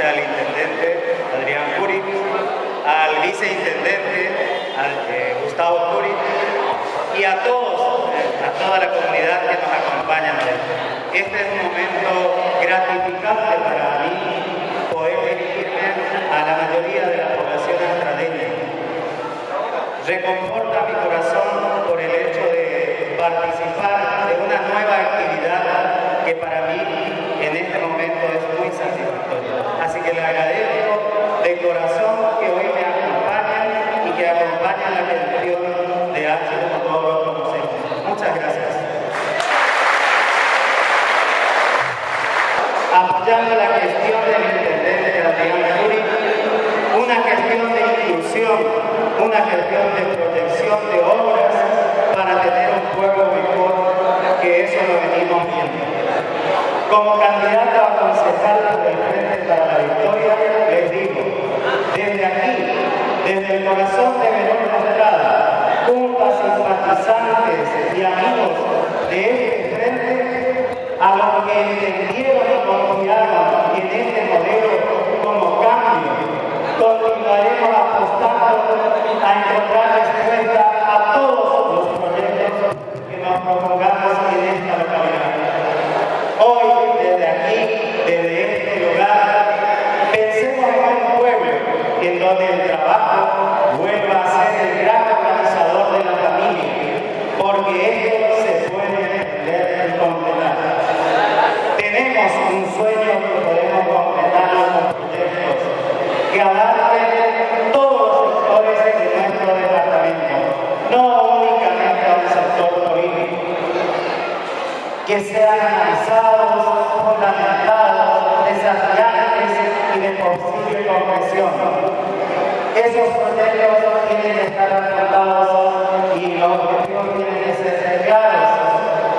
al intendente Adrián Curi, al viceintendente eh, Gustavo Curi y a todos, a toda la comunidad que nos acompaña. Este es un momento gratificante para mí poder dirigirme a la mayoría de la población australeña. Reconforta mi corazón por el hecho de participar de una nueva actividad que para mí en este momento es muy satisfactoria. Así que le agradezco de corazón que hoy me acompañen y que acompañen la gestión de H como todos lo conocemos. Muchas gracias. Apoyando la gestión del intendente Adrián Curi, una gestión de inclusión, una gestión de protección de obras para tener un pueblo mejor, que eso lo venimos viendo. Como candidato a concejal del Frente para la Victoria, les digo, desde aquí, desde el corazón de de Estrada, junto a simpatizantes y amigos de este frente, a los que entendieron y confiaron en este modelo como cambio, continuaremos apostando a encontrar respuesta a todos los proyectos que nos propongamos en esta localidad. Hoy, desde aquí, desde este lugar, pensemos en un pueblo en donde el trabajo vuelva a ser el gran organizador de la familia, porque esto se puede entender y completar. Tenemos un sueño que podemos completar los proyectos que abarquen todos los sectores de nuestro departamento, no únicamente al sector político que sean analizados, fundamentados, desafiantes y de posible concreción. Esos proyectos tienen que estar afrontados y los objetivos tienen que ser claros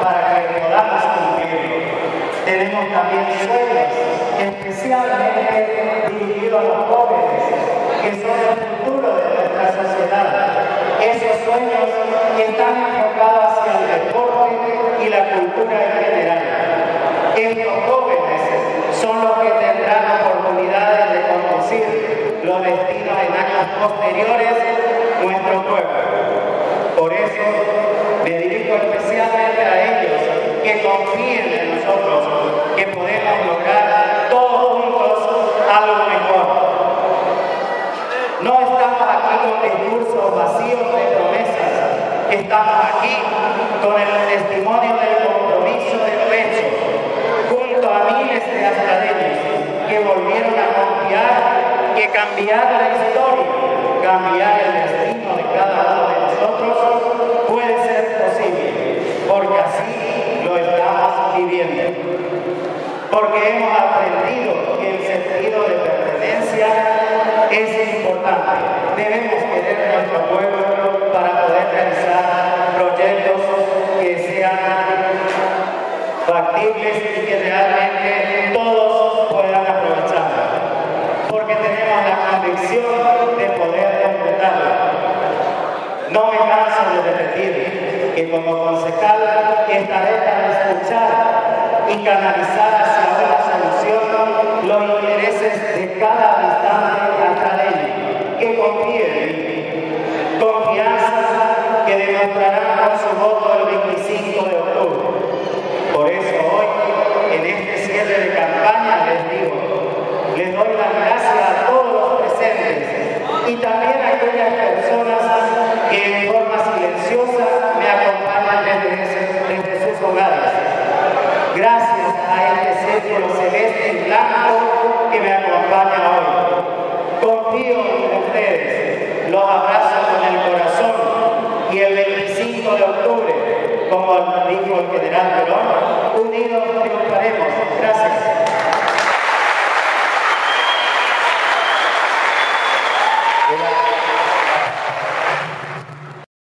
para que podamos cumplirlos. Tenemos también sueños, especialmente dirigidos a los jóvenes, que son el futuro de nuestra sociedad. Esos sueños están enfocados hacia el deporte y la cultura en general. Estos jóvenes son los que tendrán oportunidades de destinos en años posteriores nuestro pueblo. Por eso me dirijo especialmente a ellos que confíen en nosotros, que podemos lograr todos juntos algo mejor. No estamos aquí con discursos vacíos de promesas, estamos aquí con el testimonio del compromiso del pecho, junto a miles de astradeños que volvieron a confiar que cambiar la historia, cambiar el destino de cada uno de nosotros puede ser posible, porque así lo estamos viviendo. Porque hemos aprendido que el sentido de pertenencia es importante. Debemos querer nuestro pueblo para poder realizar proyectos que sean factibles y que realmente todos puedan aprovechar. Porque tenemos la de poder completarlo. No me canso de repetir que como concejal estaré para escuchar y canalizar hacia una solución los intereses de cada habitante altareño que confíe en mí. Confianza que demostrará con su voto el 25 de octubre. Por eso hoy, en este cierre de campaña, les digo, les doy las gracias y también a aquellas personas que en forma silenciosa me acompañan desde, desde sus hogares. Gracias a este círculo celeste y blanco que me acompaña hoy. Confío en ustedes.